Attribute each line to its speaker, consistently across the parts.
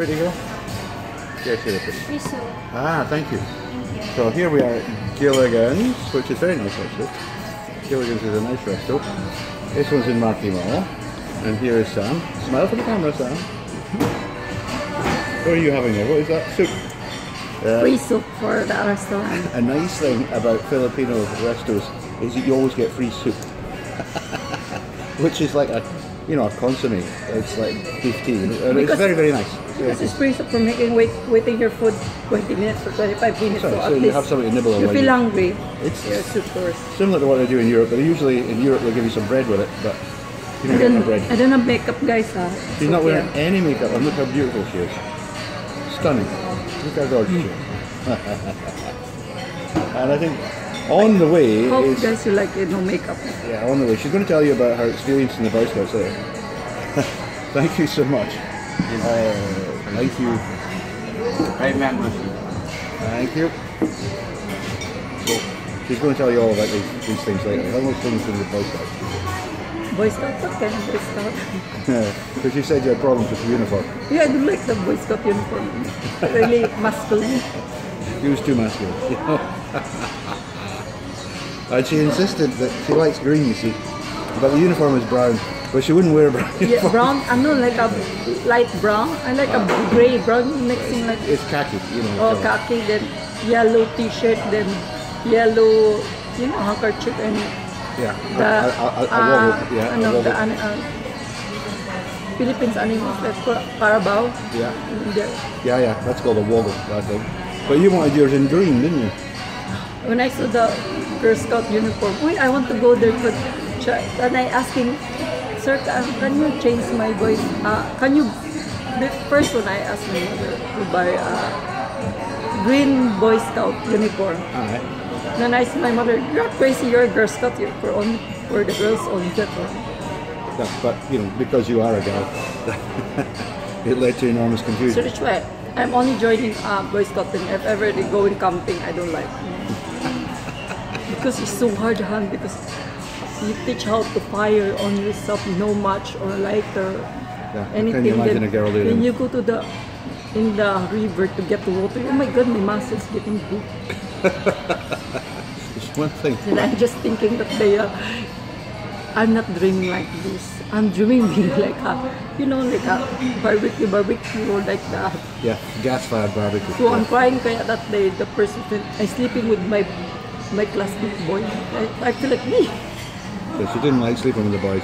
Speaker 1: Pretty girl? Yes, you're pretty.
Speaker 2: Miso.
Speaker 1: Ah, thank you.
Speaker 2: Thank you.
Speaker 1: So here we are at Gilligan's, which is very nice actually. Gilligan's is a nice resto. This one's in Marquee Mall. And here is Sam. Smile for the camera, Sam. What are you having there? What is that? Soup. Uh,
Speaker 2: Free soup for the restaurant.
Speaker 1: a nice thing about Filipino restos is that you always get free soup. which is like a, you know, a consomme. It's like beef tea. And it's
Speaker 2: Because-
Speaker 1: very, very nice.
Speaker 2: Because it's free soup for making wait, waiting your food 20 minutes or 25 minutes.
Speaker 1: So-
Speaker 2: So,
Speaker 1: so you have something to nibble on
Speaker 2: You feel
Speaker 1: you-
Speaker 2: hungry.
Speaker 1: It's-
Speaker 2: first.
Speaker 1: Similar to what they do in Europe, but usually in Europe they'll give you some bread with it, but you
Speaker 2: I
Speaker 1: don't get no bread.
Speaker 2: I don't have makeup guys ha.
Speaker 1: She's
Speaker 2: So,
Speaker 1: not wearing
Speaker 2: yeah.
Speaker 1: any makeup, and look how beautiful she is. Stunning. Look how gorgeous she is. and I think on the way
Speaker 2: Hope
Speaker 1: is
Speaker 2: guys you like it, no makeup.
Speaker 1: yeah, on the way. She's going to tell you about her experience in the Boy Scouts later. Thank you so much. Uh, thank you.
Speaker 3: Right mango
Speaker 1: Thank you. So she's going to tell you all about these, these things later. How much things in the Boy Scouts?
Speaker 2: Boy Scout, what kind of Boy Scout?
Speaker 1: Because you said you had problems with the uniform.
Speaker 2: Yeah, I do like the Boy Scout uniform. really masculine.
Speaker 1: He was too masculine. and she insisted that she likes green, you see, but the uniform is brown. But she wouldn't wear a brown
Speaker 2: Yeah,
Speaker 1: uniform.
Speaker 2: brown, I know like a light brown. I like a gray brown mixing like
Speaker 1: It's khaki, you know.
Speaker 2: oh khaki, then yellow t-shirt, then yellow, you know, handkerchief and
Speaker 1: Yeah,
Speaker 2: the
Speaker 1: a, a, a, a
Speaker 2: uh,
Speaker 1: woggle, yeah,
Speaker 2: ano, the uh, Philippines animals like Car- Carabao.
Speaker 1: Yeah, yeah, yeah, that's called a woggle, I think. But you wanted yours in green, didn't you?
Speaker 2: When I saw the Girl Scout uniform, wait, I want to go there for try. And I asking, sir, can, you change my voice? Uh, can you? The first one I asked my mother to buy a green Boy Scout uniform.
Speaker 1: Alright.
Speaker 2: Then I said, my mother, you're crazy. You're a Girl Scout uniform only for the girls only. That one.
Speaker 1: That, but, you know, because you are a girl, it led to enormous confusion.
Speaker 2: So that's why I'm only joining uh, Boy Scout and if ever they go in camping, I don't like. Because it's so hard hand because you teach how to fire on yourself, no match or lighter,
Speaker 1: Yeah,
Speaker 2: anything.
Speaker 1: Can you imagine
Speaker 2: then,
Speaker 1: a girl
Speaker 2: When you go to the in the river to get the water, oh my god, my muscles getting big.
Speaker 1: It's one thing.
Speaker 2: And I'm just thinking that they are. I'm not dreaming like this. I'm dreaming like a, you know, like a barbecue, barbecue, or like that.
Speaker 1: Yeah, gas-fired barbecue.
Speaker 2: So I'm crying kaya that day, the person, I'm sleeping with my my classmate boy. I, I feel like me.
Speaker 1: So she didn't like sleeping with the boys.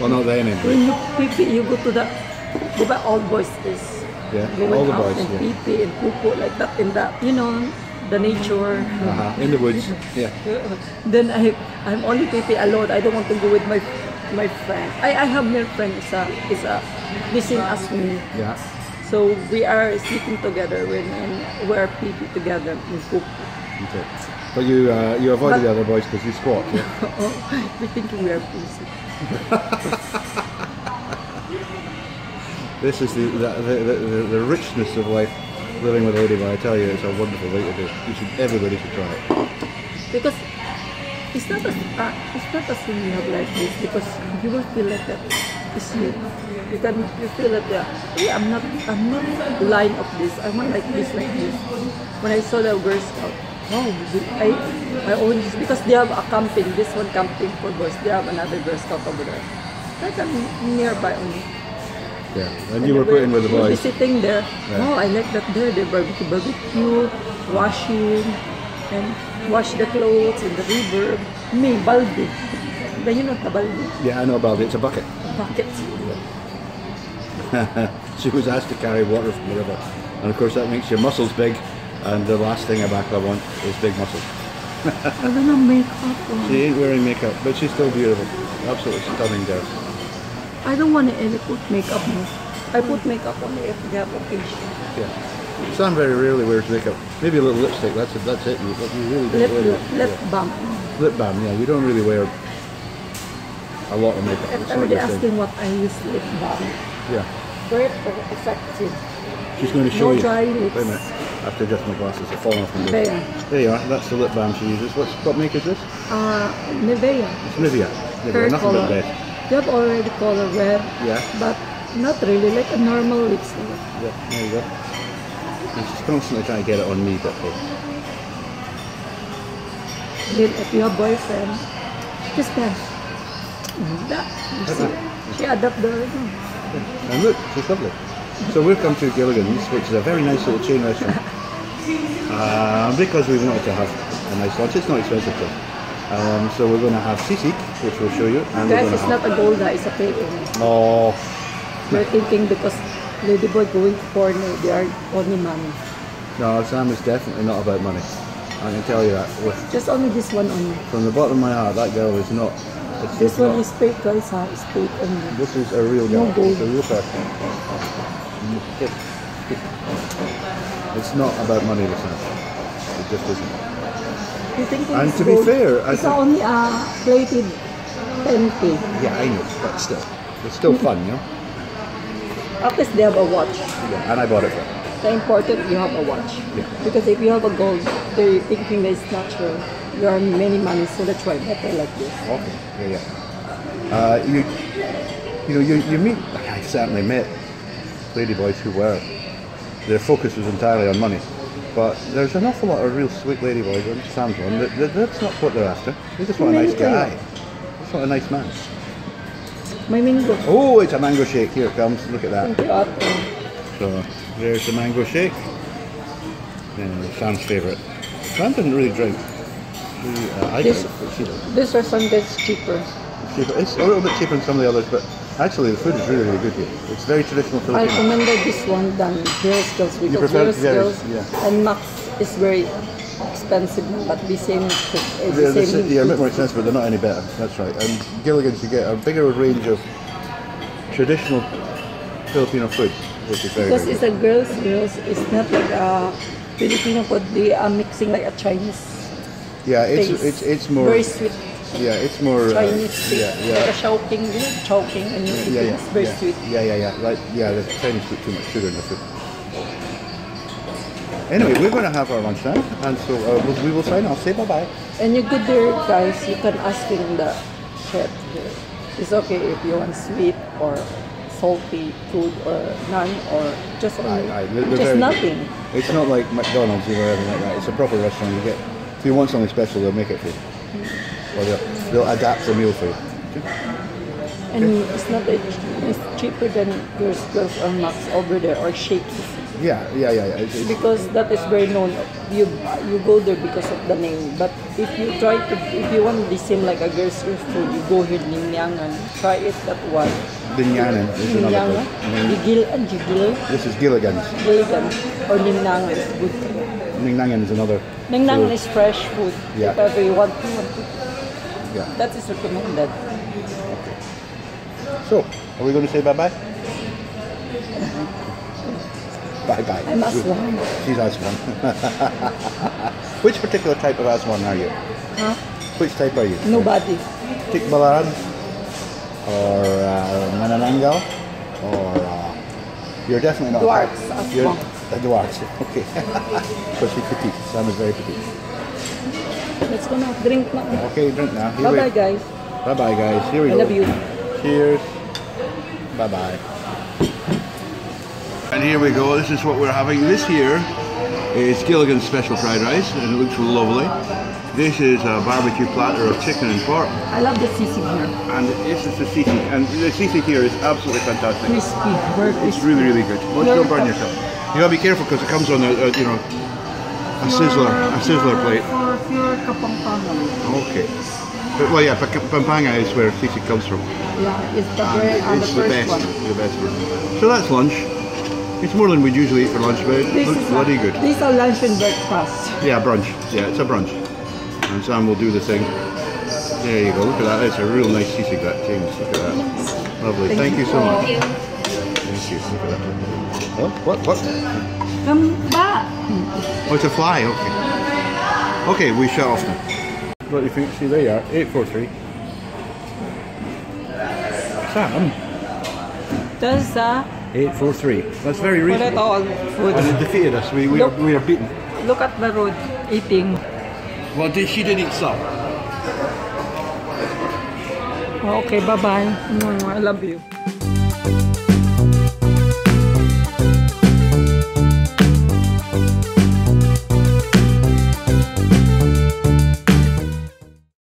Speaker 1: Well, not then anyway.
Speaker 2: When you pee-pee, you go to the, di ba all boys is
Speaker 1: Yeah,
Speaker 2: going
Speaker 1: all the boys,
Speaker 2: and
Speaker 1: yeah.
Speaker 2: pee pee and poo poo like that in the, you know, the nature.
Speaker 1: Uh-huh. In the woods. Yeah.
Speaker 2: Then I, I'm only pee pee alone. I don't want to go with my my friend. I, I have my friend is a, is a, the same as me.
Speaker 1: Yeah.
Speaker 2: So we are sleeping together when and we're pee pee together in poop.
Speaker 1: Okay. But you uh, you avoided
Speaker 2: But-
Speaker 1: the other boys because you squat. Yeah.
Speaker 2: Oh, we're thinking we are pussy.
Speaker 1: This is the the, the, the the richness of life living with a lady. I tell you, it's a wonderful thing to do. You should everybody should try it.
Speaker 2: Because it's not a uh, it's not as when you have like this because you will feel like that it's you. You can you feel that yeah, yeah I'm not I'm not line of this. I want like this like this. When I saw the Girl Scout, wow, I I own this because they have a camping. This one camping for boys. They have another Girl Scout over there. Like I'm nearby only.
Speaker 1: Yeah. And you were put in with the boys.
Speaker 2: sitting there.
Speaker 1: Yeah.
Speaker 2: Oh, I like that there. They barbecue, barbecue, washing, and wash the clothes in the river. Me, balde. Then you know the balde,
Speaker 1: Yeah, I know about it. It's a bucket.
Speaker 2: bucket. Yeah.
Speaker 1: She was asked to carry water from the river, and of course that makes your muscles big. And the last thing a bachelor wants is big muscles.
Speaker 2: I don't know makeup. on.
Speaker 1: She ain't wearing makeup, but she's still beautiful. Absolutely stunning girl.
Speaker 2: I don't want to ever put makeup on. I put makeup on they have.
Speaker 1: Yeah. Sam very rarely wears makeup. Maybe a little lipstick. That's it. That's it. You, you really don't
Speaker 2: Lip,
Speaker 1: wear
Speaker 2: lip,
Speaker 1: it.
Speaker 2: lip
Speaker 1: Yeah.
Speaker 2: balm.
Speaker 1: Lip balm. Yeah, you don't really wear a lot of makeup. It's
Speaker 2: everybody asking what I use lip balm,
Speaker 1: Yeah.
Speaker 2: very effective.
Speaker 1: She's going to show
Speaker 2: No
Speaker 1: you.
Speaker 2: dry
Speaker 1: Wait a minute. I have to adjust my glasses. They're falling off my nose. There you are. That's the lip balm she uses. What's, what make is this?
Speaker 2: Uh, Nivea.
Speaker 1: It's Nivea. Nivea.
Speaker 2: Hair
Speaker 1: Nothing
Speaker 2: color.
Speaker 1: but best.
Speaker 2: They have already color red,
Speaker 1: Yeah.
Speaker 2: but Not really, like a normal lipstick.
Speaker 1: Yeah, there you go. And she's constantly trying to get it on me, but hey.
Speaker 2: Then if you have boyfriend, just pass. That, you see, she adapt the rhythm.
Speaker 1: And look, she's lovely. So we've come to Gilligan's, which is a very nice little chain restaurant. Uh, because we wanted to have a nice lunch. It's not expensive though. Um, so we're going to have sisig, which we'll show you. And
Speaker 2: Guys, it's
Speaker 1: to
Speaker 2: not a golda, it's a
Speaker 1: have... Oh,
Speaker 2: You're thinking because Ladyboy going for corner, they are only money.
Speaker 1: no, Sam is definitely not about money. I can tell you that. With,
Speaker 2: Just only this one only.
Speaker 1: from the bottom of my heart, that girl is not...
Speaker 2: This one
Speaker 1: not-
Speaker 2: is fake, guys, ha? It's fake only.
Speaker 1: This is a real girl.
Speaker 2: No gold.
Speaker 1: It's a real person. It's not about money, listen. It just isn't.
Speaker 2: You think
Speaker 1: And to be
Speaker 2: gold?
Speaker 1: fair, I
Speaker 2: it's
Speaker 1: think-
Speaker 2: only a plated 10k.
Speaker 1: Yeah, I know, but still. It's still fun, you know?
Speaker 2: At least they have a watch.
Speaker 1: Yeah, and I bought it for.
Speaker 2: The important you have a watch.
Speaker 1: Yeah.
Speaker 2: Because if you have a gold, they're thinking that it's natural. You are many money, so that's why better like this.
Speaker 1: Okay, yeah, yeah. Uh, you, you know, you, you meet, I certainly met ladyboys who were, their focus was entirely on money. But there's an awful lot of real sweet ladyboys, and Sam's one, that, that, that's not what they're after. They just want a nice guy. They just want a nice man.
Speaker 2: My mango.
Speaker 1: Oh, it's a mango shake. Here it comes. Look at that.
Speaker 2: Thank you,
Speaker 1: So there's the mango shake. Uh, Sam's favourite. Sam didn't really drink. She, uh, I
Speaker 2: This-
Speaker 1: drink, but she.
Speaker 2: This restaurant is cheaper.
Speaker 1: Cheaper. It's a little bit cheaper than some of the others, but actually the food is really, really good here. It's very traditional Filipino.
Speaker 2: I recommended this one than Girls Girls because
Speaker 1: prefer
Speaker 2: Girls
Speaker 1: Girls,
Speaker 2: Girls
Speaker 1: yeah.
Speaker 2: and Max is very expensive but the same uh, the
Speaker 1: they're,
Speaker 2: same
Speaker 1: yeah, a bit more expensive, but they're not any better. That's right. And Gilligan's, you get a bigger range of traditional Filipino food, which is very,
Speaker 2: because
Speaker 1: very
Speaker 2: it's
Speaker 1: good.
Speaker 2: a Girls Girls it's not like a Filipino food they are mixing like a Chinese
Speaker 1: Yeah, it's,
Speaker 2: taste.
Speaker 1: it's, it's more.
Speaker 2: very sweet
Speaker 1: Yeah, it's more. uh,
Speaker 2: Chinese taste
Speaker 1: yeah, yeah.
Speaker 2: like a chowking you know chowking and you
Speaker 1: yeah, yeah,
Speaker 2: it's very
Speaker 1: yeah,
Speaker 2: sweet
Speaker 1: Yeah, yeah, yeah. Like, yeah, the Chinese put too much sugar in the food. Anyway, we're going to have our lunch now, and so uh, we'll, we will sign off. Say bye bye.
Speaker 2: and you good there guys you can ask him the chef here it's okay if you want sweet or salty food or none or just
Speaker 1: Aye, aye, they're- they're
Speaker 2: just
Speaker 1: good.
Speaker 2: nothing
Speaker 1: It's not like McDonald's or anything like that. It's a proper restaurant. You get if you want something special, they'll make it for you, or they'll, they'll adapt the meal for you.
Speaker 2: And it's not that it's cheaper than Girls Girls or Max over there or Shakey's
Speaker 1: Yeah, yeah, yeah. yeah. It's, it's,
Speaker 2: because that is very known. You you go there because of the name. But if you try to, if you want the same like a Girls Girls food, you go here Ninyangan. Try it that one.
Speaker 1: Dinyanan is another
Speaker 2: Ninyangan,
Speaker 1: place.
Speaker 2: Gigil and Gigil,
Speaker 1: this is Gilligan's.
Speaker 2: Gilligan or Ninyangan is good.
Speaker 1: Ningnangan is another.
Speaker 2: Ninyangan is fresh food.
Speaker 1: Yeah.
Speaker 2: If ever you want want to.
Speaker 1: Yeah.
Speaker 2: that is recommended.
Speaker 1: So, are we going to say bye bye? Bye bye.
Speaker 2: I'm Aswang.
Speaker 1: She's Aswang. Which particular type of Aswang are you?
Speaker 2: Huh?
Speaker 1: Which type are you?
Speaker 2: Nobody.
Speaker 1: Tikbalang? Or uh, Manananggal? Or uh, you're definitely not.
Speaker 2: Dwarfs,
Speaker 1: You're dwarfs. Okay. Because she's petite. Sam is very petite.
Speaker 2: Let's go now. Drink now.
Speaker 1: Okay, drink now. Here
Speaker 2: Bye
Speaker 1: we-
Speaker 2: bye guys.
Speaker 1: Bye bye, guys. Here we
Speaker 2: I
Speaker 1: go.
Speaker 2: love you.
Speaker 1: Cheers. Bye bye. And here we go. This is what we're having. This here is Gilligan's special fried rice, and it looks lovely. This is a barbecue platter of chicken and pork,
Speaker 2: I love the sisig here.
Speaker 1: and this is the sisig. And the sisig here is absolutely fantastic.
Speaker 2: Crispy, very crispy.
Speaker 1: It's really, really good. Don't, don't burn yourself. You gotta be careful because it comes on a, a you know a sizzler, a sizzler plate.
Speaker 2: Pure kapampangan.
Speaker 1: Okay. But, well, yeah, but Pampanga is where sisig comes from.
Speaker 2: Yeah, it's the,
Speaker 1: and
Speaker 2: very, uh,
Speaker 1: it's the
Speaker 2: first
Speaker 1: best,
Speaker 2: one.
Speaker 1: the best one. So that's lunch. It's more than we'd usually eat for lunch, but it
Speaker 2: This
Speaker 1: looks bloody
Speaker 2: a,
Speaker 1: good.
Speaker 2: These are lunch and breakfast.
Speaker 1: Yeah, brunch. Yeah, it's a brunch. And Sam will do the thing. There you go. Look at that. It's a real nice sisig, that James. Look at that. Lovely. Thank, you so much. Thank you. Look at that. Oh, what? What?
Speaker 2: Come back.
Speaker 1: Oh, it's a fly. Okay. Okay, we shut off now. What do you think? See, there you are. 843. Sam?
Speaker 2: There's a uh,
Speaker 1: 843. That's very
Speaker 2: what at
Speaker 1: reasonable.
Speaker 2: all
Speaker 1: And
Speaker 2: food.
Speaker 1: it defeated us. We, we, are, we are beaten.
Speaker 2: Look at the road eating.
Speaker 1: Well, did, she did eat some.
Speaker 2: Okay, bye bye. I love you.